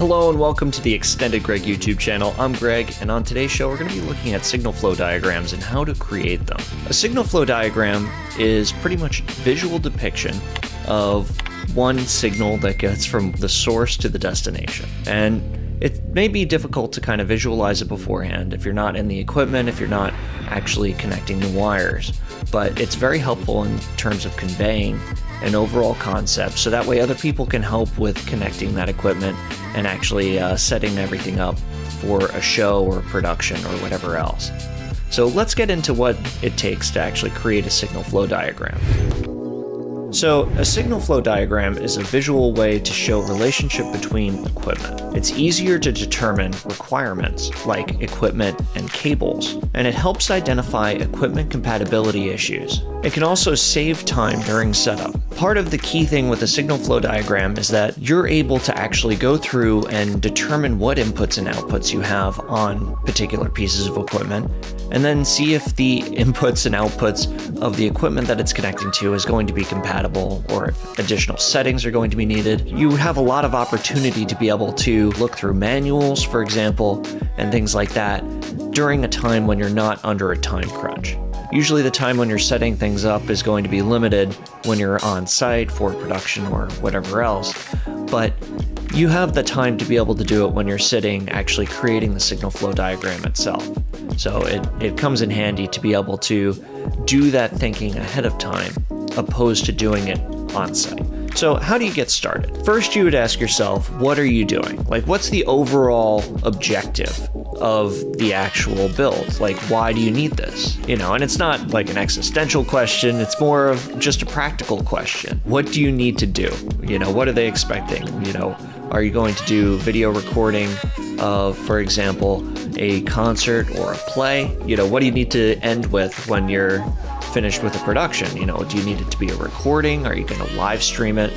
Hello and welcome to the XtendedGreg YouTube channel. I'm Greg, and on today's show, we're going to be looking at signal flow diagrams and how to create them. A signal flow diagram is pretty much a visual depiction of one signal that gets from the source to the destination. And it may be difficult to kind of visualize it beforehand if you're not in the equipment, if you're not actually connecting the wires, but it's very helpful in terms of conveying an overall concept so that way other people can help with connecting that equipment and actually uh, setting everything up for a show or production or whatever else. So let's get into what it takes to actually create a signal flow diagram. So, a signal flow diagram is a visual way to show relationship between equipment. It's easier to determine requirements like equipment and cables, and it helps identify equipment compatibility issues. It can also save time during setup. Part of the key thing with a signal flow diagram is that you're able to actually go through and determine what inputs and outputs you have on particular pieces of equipment, and then see if the inputs and outputs of the equipment that it's connecting to is going to be compatible compatible or if additional settings are going to be needed. You have a lot of opportunity to be able to look through manuals, for example, and things like that during a time when you're not under a time crunch. Usually, the time when you're setting things up is going to be limited when you're on site for production or whatever else, but you have the time to be able to do it when you're sitting actually creating the signal flow diagram itself. So it, it comes in handy to be able to do that thinking ahead of time opposed to doing it on site. So, how do you get started? First, you would ask yourself, what are you doing? Like, what's the overall objective of the actual build? Like, why do you need this? You know, and it's not like an existential question, it's more of just a practical question. What do you need to do? You know, what are they expecting? You know, are you going to do video recording of, for example, a concert or a play? You know, what do you need to end with when you're finished with a production? You know, do you need it to be a recording? Are you going to live stream it?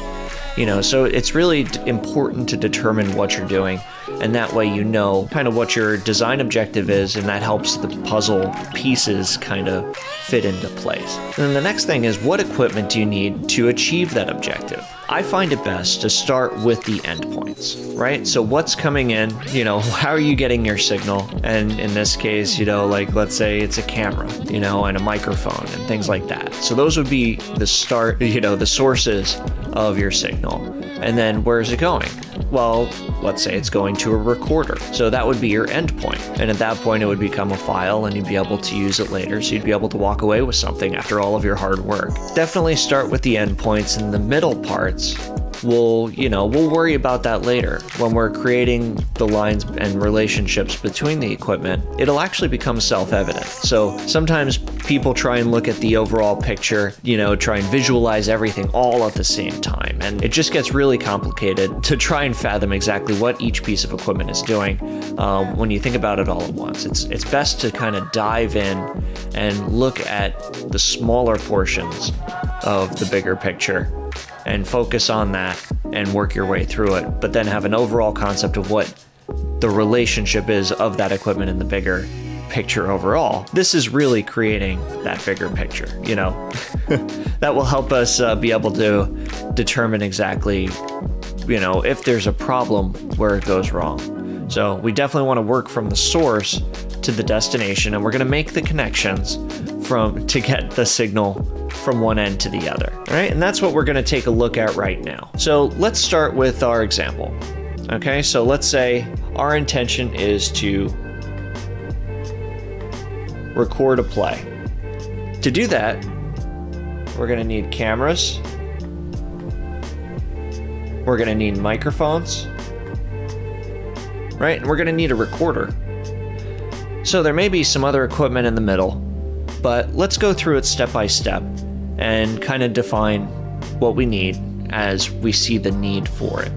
You know, so it's really important to determine what you're doing, and that way you know kind of what your design objective is, and that helps the puzzle pieces kind of fit into place. And then the next thing is what equipment do you need to achieve that objective? I find it best to start with the endpoints, right? So what's coming in, you know, how are you getting your signal? And in this case, you know, like let's say it's a camera, you know, and a microphone and things like that. So those would be the start, you know, the sources of your signal. And then where is it going? Well, let's say it's going to a recorder. So that would be your endpoint. And at that point, it would become a file and you'd be able to use it later. So you'd be able to walk away with something after all of your hard work. Definitely start with the endpoints and the middle parts we'll you know we'll worry about that later. When we're creating the lines and relationships between the equipment it'll actually become self-evident. So sometimes people try and look at the overall picture you know try and visualize everything all at the same time. And it just gets really complicated to try and fathom exactly what each piece of equipment is doing um, when you think about it all at once. It's it's best to kind of dive in and look at the smaller portions of the bigger picture and focus on that and work your way through it, but then have an overall concept of what the relationship is of that equipment in the bigger picture overall. This is really creating that bigger picture, you know. that will help us uh, be able to determine exactly, you know, if there's a problem where it goes wrong. So we definitely want to work from the source to the destination and we're going to make the connections from to get the signal from one end to the other. All right, and that's what we're going to take a look at right now. So let's start with our example. Okay, so let's say our intention is to record a play. To do that, we're going to need cameras. We're going to need microphones. Right? And we're going to need a recorder. So there may be some other equipment in the middle, but let's go through it step by step and kind of define what we need as we see the need for it.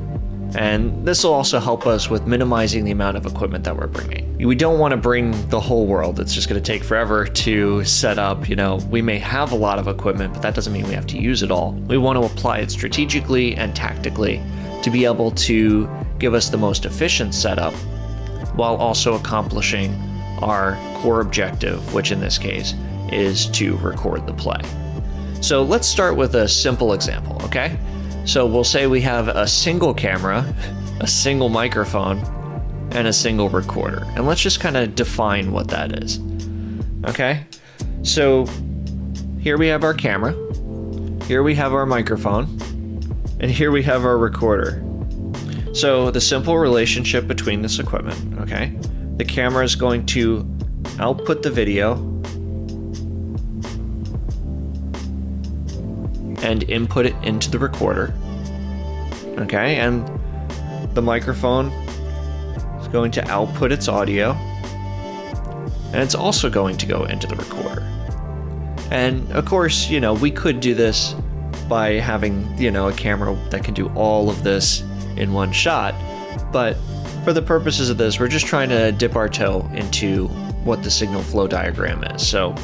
And this will also help us with minimizing the amount of equipment that we're bringing. We don't want to bring the whole world. It's just going to take forever to set up. You know, we may have a lot of equipment, but that doesn't mean we have to use it all. We want to apply it strategically and tactically to be able to give us the most efficient setup while also accomplishing our core objective, which in this case is to record the play. So let's start with a simple example, okay? So we'll say we have a single camera, a single microphone, and a single recorder. And let's just kind of define what that is. Okay? So here we have our camera, here we have our microphone, and here we have our recorder. So the simple relationship between this equipment, okay? The camera is going to output the video and input it into the recorder. Okay, and the microphone is going to output its audio and it's also going to go into the recorder. And of course, you know, we could do this by having, you know, a camera that can do all of this in one shot, but for the purposes of this, we're just trying to dip our toe into what the signal flow diagram is. So,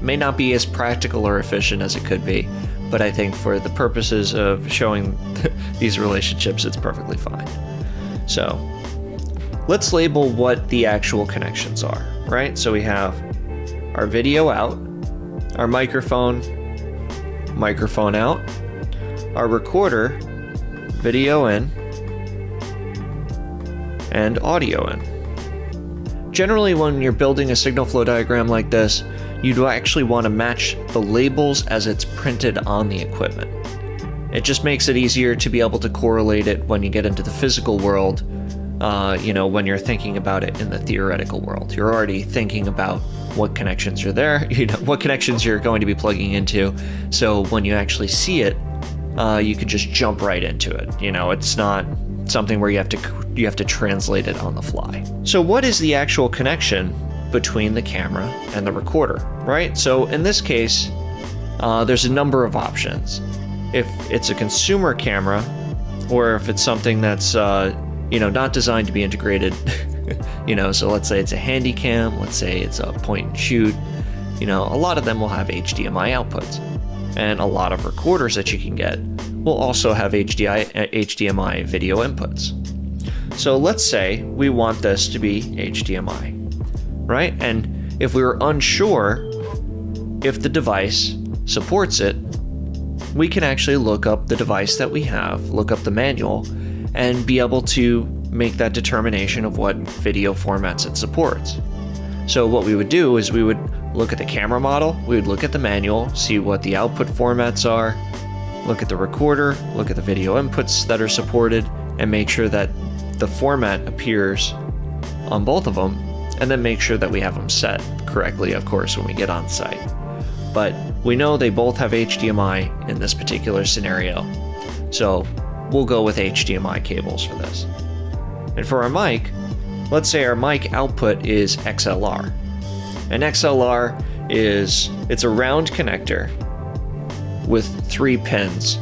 may not be as practical or efficient as it could be, but I think for the purposes of showing these relationships, it's perfectly fine. So, let's label what the actual connections are, right? So we have our video out, our microphone, microphone out, our recorder, video in, and audio in. Generally, when you're building a signal flow diagram like this, you'd actually want to match the labels as it's printed on the equipment. It just makes it easier to be able to correlate it when you get into the physical world, uh, you know, when you're thinking about it in the theoretical world. You're already thinking about what connections are there, you know, what connections you're going to be plugging into. So when you actually see it, uh, you can just jump right into it. You know, it's not something where you have to you have to translate it on the fly. So what is the actual connection between the camera and the recorder, right? So in this case, uh, there's a number of options. If it's a consumer camera, or if it's something that's uh, you know not designed to be integrated, you know, so let's say it's a handy cam, let's say it's a point and shoot, you know, a lot of them will have HDMI outputs, and a lot of recorders that you can get will also have HDI, HDMI video inputs. So let's say we want this to be HDMI right? And if we were unsure if the device supports it, we can actually look up the device that we have, look up the manual, and be able to make that determination of what video formats it supports. So what we would do is we would look at the camera model, we would look at the manual, see what the output formats are, look at the recorder, look at the video inputs that are supported, and make sure that the format appears on both of them and then make sure that we have them set correctly, of course, when we get on site. But we know they both have HDMI in this particular scenario, so we'll go with HDMI cables for this. And for our mic, let's say our mic output is XLR. An XLR is it's a round connector with three pins.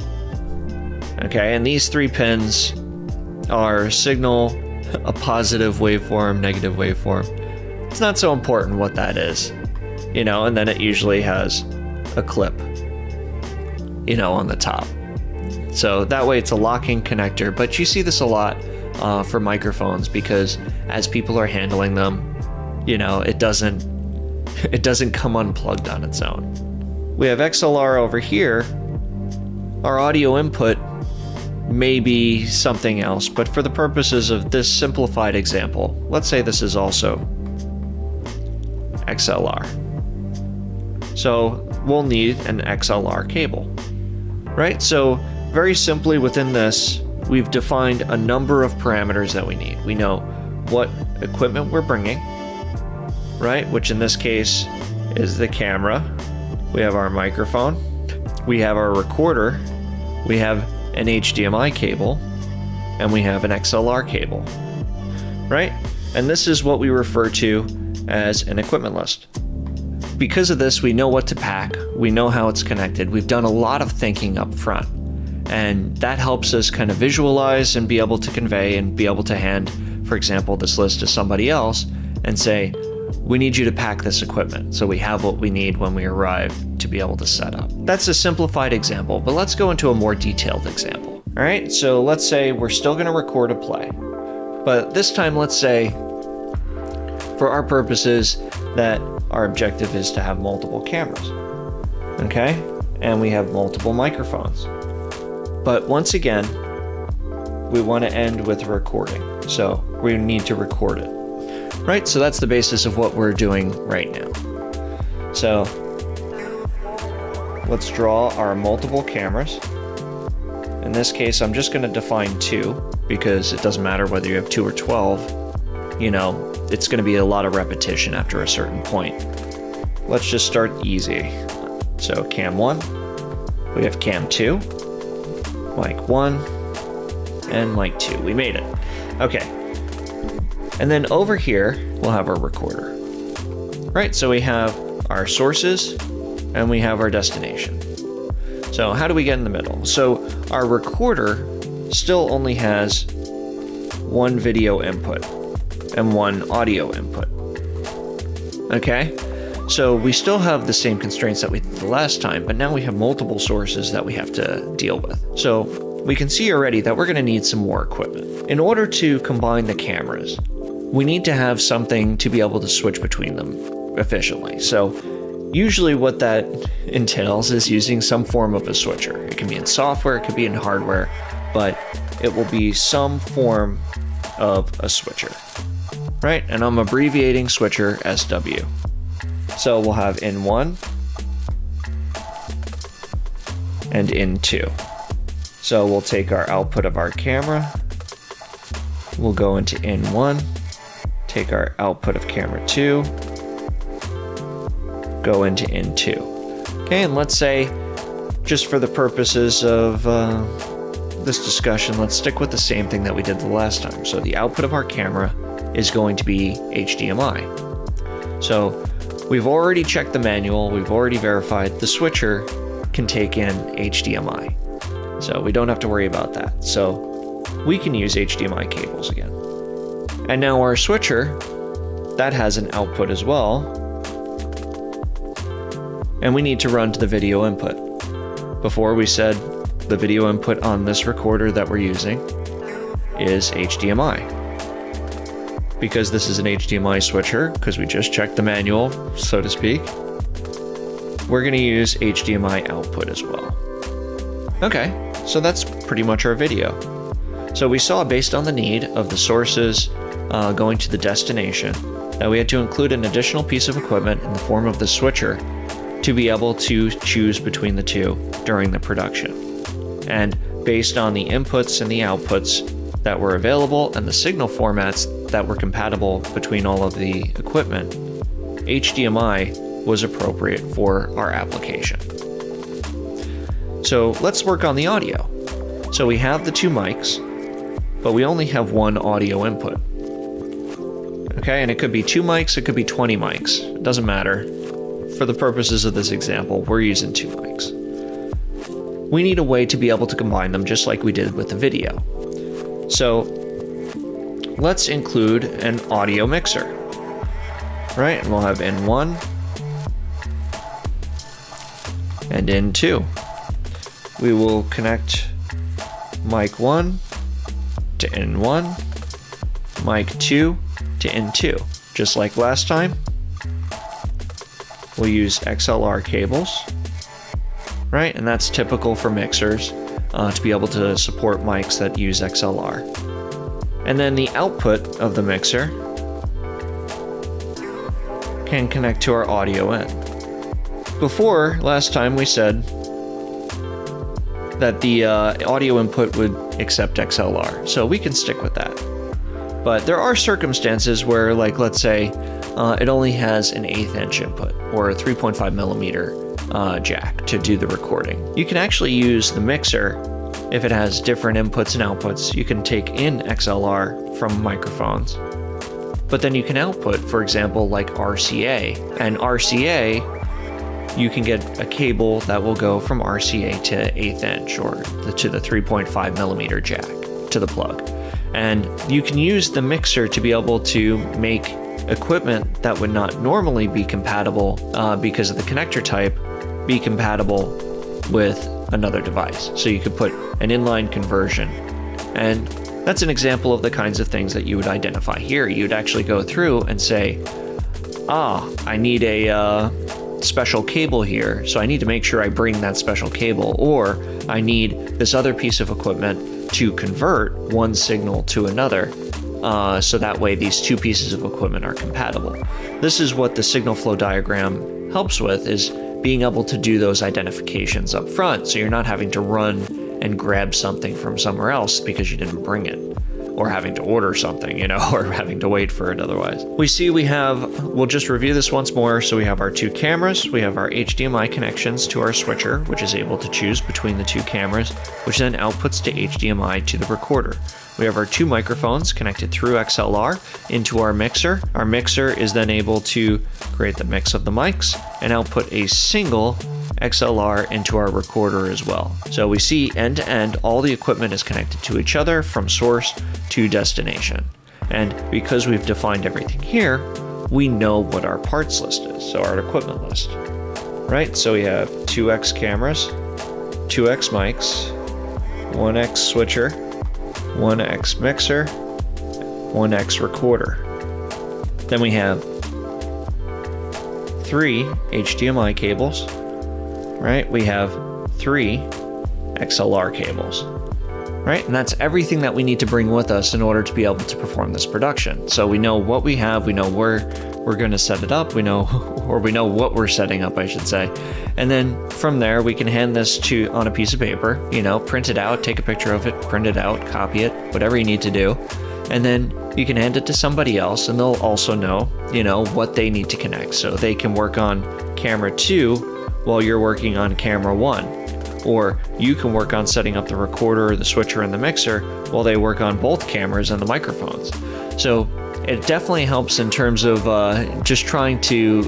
Okay, and these three pins are signal, a positive waveform, negative waveform, it's not so important what that is, you know, and then it usually has a clip, you know, on the top. So that way it's a locking connector, but you see this a lot uh, for microphones because as people are handling them, you know, it doesn't it doesn't come unplugged on its own. We have XLR over here. Our audio input may be something else, but for the purposes of this simplified example, let's say this is also XLR. So we'll need an XLR cable, right? So very simply within this, we've defined a number of parameters that we need. We know what equipment we're bringing, right? Which in this case is the camera. We have our microphone. We have our recorder. We have an HDMI cable. And we have an XLR cable, right? And this is what we refer to as an equipment list. Because of this, we know what to pack, we know how it's connected, we've done a lot of thinking up front. And that helps us kind of visualize and be able to convey and be able to hand, for example, this list to somebody else and say, we need you to pack this equipment so we have what we need when we arrive to be able to set up. That's a simplified example, but let's go into a more detailed example. All right, so let's say we're still going to record a play, but this time let's say for our purposes that our objective is to have multiple cameras. Okay? And we have multiple microphones. But once again, we want to end with a recording. So we need to record it. Right, so that's the basis of what we're doing right now. So let's draw our multiple cameras. In this case, I'm just going to define two because it doesn't matter whether you have two or 12. You know, it's going to be a lot of repetition after a certain point. Let's just start easy. So cam 1, we have cam 2, mic 1, and mic 2. We made it. Okay. And then over here, we'll have our recorder. Right, so we have our sources and we have our destination. So how do we get in the middle? So our recorder still only has one video input and one audio input. Okay? So we still have the same constraints that we did the last time, but now we have multiple sources that we have to deal with. So we can see already that we're going to need some more equipment. In order to combine the cameras, we need to have something to be able to switch between them efficiently. So usually what that entails is using some form of a switcher. It can be in software, it could be in hardware, but it will be some form of a switcher. Right? And I'm abbreviating switcher SW. So we'll have in 1 and in 2. So we'll take our output of our camera, we'll go into in 1, take our output of camera 2, go into in 2. Okay, and let's say, just for the purposes of uh, this discussion, let's stick with the same thing that we did the last time. So the output of our camera is going to be HDMI. So We've already checked the manual, we've already verified the switcher can take in HDMI. So we don't have to worry about that. So we can use HDMI cables again. And now our switcher, that has an output as well. And we need to run to the video input. Before we said the video input on this recorder that we're using is HDMI because this is an HDMI switcher, because we just checked the manual, so to speak, we're going to use HDMI output as well. Okay, so that's pretty much our video. So we saw based on the need of the sources uh, going to the destination that we had to include an additional piece of equipment in the form of the switcher to be able to choose between the two during the production. And based on the inputs and the outputs that were available and the signal formats that were compatible between all of the equipment, HDMI was appropriate for our application. So let's work on the audio. So we have the two mics, but we only have one audio input. Okay, and it could be two mics, it could be 20 mics. It doesn't matter. For the purposes of this example, we're using two mics. We need a way to be able to combine them just like we did with the video. So let's include an audio mixer. Right, and we'll have N1 and N2. We will connect mic 1 to N1, mic 2 to N2. Just like last time, we'll use XLR cables, right? And that's typical for mixers uh, to be able to support mics that use XLR. And then the output of the mixer can connect to our audio in. Before, last time we said that the uh, audio input would accept XLR, so we can stick with that. But there are circumstances where, like, let's say uh, it only has an eighth inch input or a 3.5 millimeter uh, jack to do the recording. You can actually use the mixer if it has different inputs and outputs, you can take in XLR from microphones. But then you can output, for example, like RCA. And RCA, you can get a cable that will go from RCA to eighth inch or to the 3.5 millimeter jack to the plug. And you can use the mixer to be able to make equipment that would not normally be compatible uh, because of the connector type be compatible with another device. So you could put an inline conversion. And that's an example of the kinds of things that you would identify here. You'd actually go through and say, ah, I need a uh, special cable here, so I need to make sure I bring that special cable. Or I need this other piece of equipment to convert one signal to another. Uh, so that way these two pieces of equipment are compatible. This is what the signal flow diagram helps with is being able to do those identifications up front so you're not having to run and grab something from somewhere else because you didn't bring it or having to order something, you know, or having to wait for it otherwise. We see we have, we'll just review this once more. So we have our two cameras, we have our HDMI connections to our switcher, which is able to choose between the two cameras, which then outputs to HDMI to the recorder. We have our two microphones connected through XLR into our mixer. Our mixer is then able to create the mix of the mics and output a single XLR into our recorder as well. So we see end to end, all the equipment is connected to each other from source to destination. And because we've defined everything here, we know what our parts list is, so our equipment list. Right, so we have 2x cameras, 2x mics, 1x switcher, 1x mixer, 1x recorder. Then we have three HDMI cables, right? We have three XLR cables, right? And that's everything that we need to bring with us in order to be able to perform this production. So we know what we have, we know where we're going to set it up, we know, or we know what we're setting up, I should say. And then from there, we can hand this to on a piece of paper, you know, print it out, take a picture of it, print it out, copy it, whatever you need to do. And then you can hand it to somebody else and they'll also know, you know, what they need to connect. So they can work on camera two while you're working on camera one. Or you can work on setting up the recorder, the switcher, and the mixer while they work on both cameras and the microphones. So it definitely helps in terms of uh, just trying to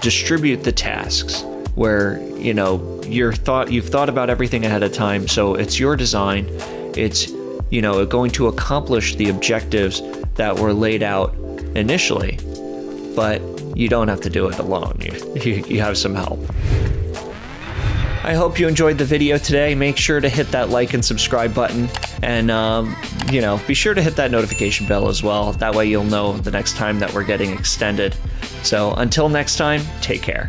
distribute the tasks where you know you're thought you've thought about everything ahead of time so it's your design it's you know going to accomplish the objectives that were laid out initially but you don't have to do it alone. You, you, you have some help. I hope you enjoyed the video today. Make sure to hit that like and subscribe button. And, um, you know, be sure to hit that notification bell as well. That way you'll know the next time that we're getting extended. So until next time, take care.